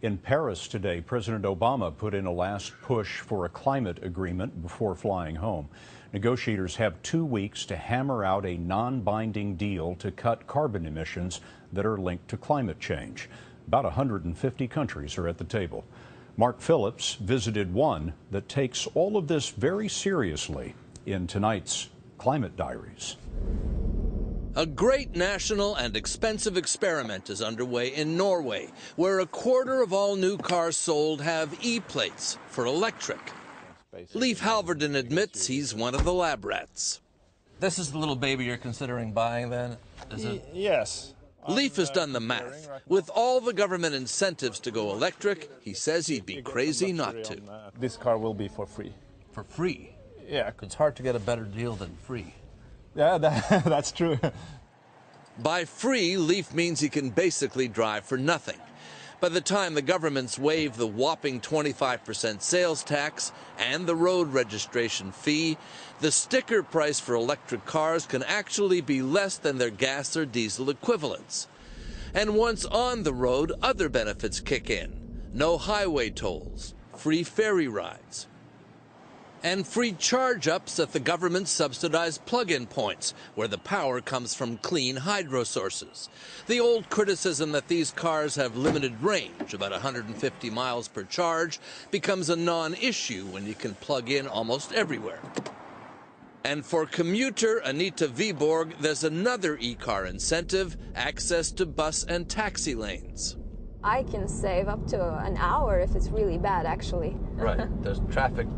In Paris today, President Obama put in a last push for a climate agreement before flying home. Negotiators have two weeks to hammer out a non binding deal to cut carbon emissions that are linked to climate change. About 150 countries are at the table. Mark Phillips visited one that takes all of this very seriously in tonight's Climate Diaries. A great national and expensive experiment is underway in Norway, where a quarter of all new cars sold have E plates for electric. Leif Halverden admits he's one of the lab rats. This is the little baby you're considering buying, then? Is it? Yes. Leif has uh, done the math. With all the government incentives to go electric, he says he'd be crazy not to. This car will be for free. For free? Yeah, It's hard to get a better deal than free. yeah, that, that's true. By free, Leif means he can basically drive for nothing. By the time the governments waive the whopping 25% sales tax and the road registration fee, the sticker price for electric cars can actually be less than their gas or diesel equivalents. And once on the road, other benefits kick in. No highway tolls, free ferry rides, and free charge ups at the government subsidized plug in points, where the power comes from clean hydro sources. The old criticism that these cars have limited range, about 150 miles per charge, becomes a non issue when you can plug in almost everywhere. And for commuter Anita Viborg, there's another e car incentive access to bus and taxi lanes. I can save up to an hour if it's really bad, actually. Right. There's traffic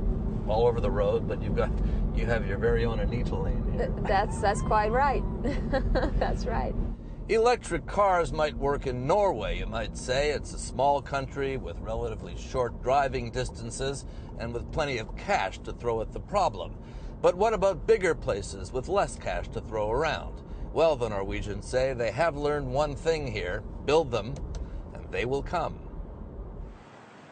all over the road, but you've got you have your very own Anita lane here. Uh, that's that's quite right. that's right. Electric cars might work in Norway, you might say. It's a small country with relatively short driving distances and with plenty of cash to throw at the problem. But what about bigger places with less cash to throw around? Well, the Norwegians say they have learned one thing here build them, and they will come.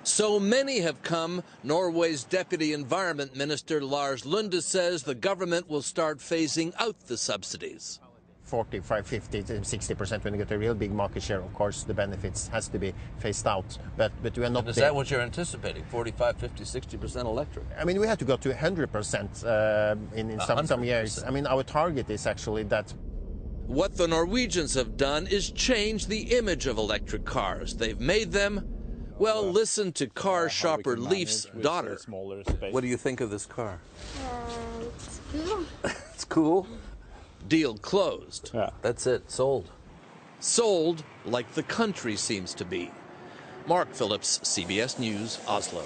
So many have come, Norway's Deputy Environment Minister Lars Lunde says the government will start phasing out the subsidies. 45, 50, 60 percent when you get a real big market share. Of course, the benefits has to be phased out. But but we are not. Is there. that what you're anticipating? 45, 50, 60% electric? I mean, we have to go to 100 percent uh, in, in some some years. I mean, our target is actually that What the Norwegians have done is change the image of electric cars. They've made them, well, listen to car shopper Leif's daughter. Smaller space. What do you think of this car? Uh, it's cool. It's cool. Deal closed. Yeah. That's it. Sold. Sold like the country seems to be. Mark Phillips, CBS News, Oslo.